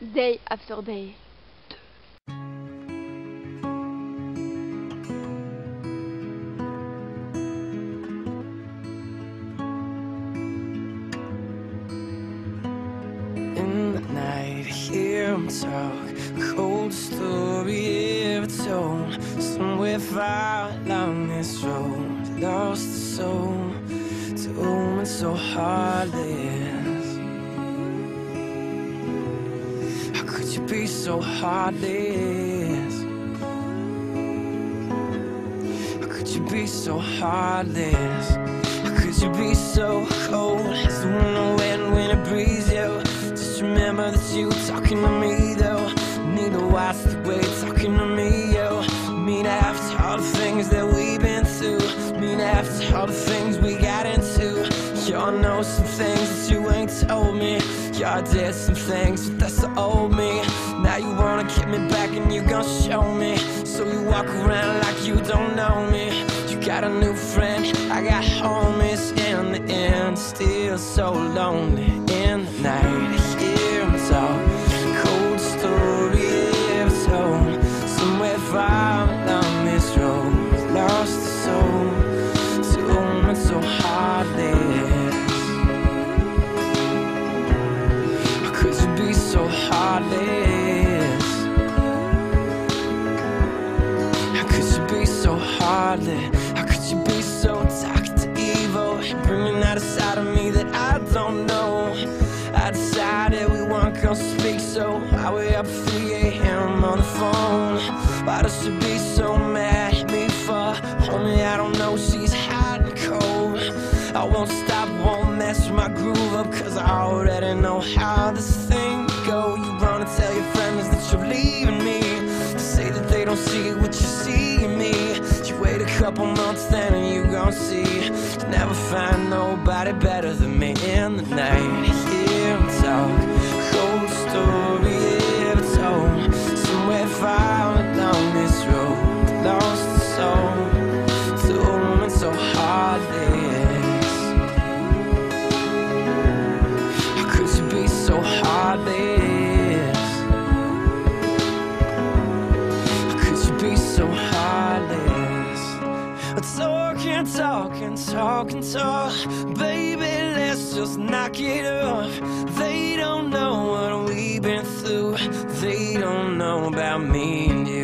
Day After Day. In the night, hear him talk. Cold story ever told. Somewhere far along this road, lost soul to a woman so. How you be so heartless? How could you be so heartless? How could you be so cold as the wind when it breeze? Just remember that you talking to me though. Neither was the way talking to me, yo. Mean after all the things that we've been through. Mean after all the things we got into. Y'all know some things that you ain't told me. Y'all did walk around like you don't know me. You got a new friend, I got homies in the end. Still so lonely in the night. We weren't gonna speak, so I way up 3 a.m. on the phone. Why does she be so mad at me for? Homie, I don't know, she's hot and cold. I won't stop, won't mess my groove up, cause I already know how this thing go. You wanna tell your friends that you're leaving me. Say that they don't see what you see in me. You wait a couple months, then you gon' see. Never find nobody better than be so heartless? Talk and talk and talk and talk. Baby, let's just knock it off. They don't know what we've been through. They don't know about me and you.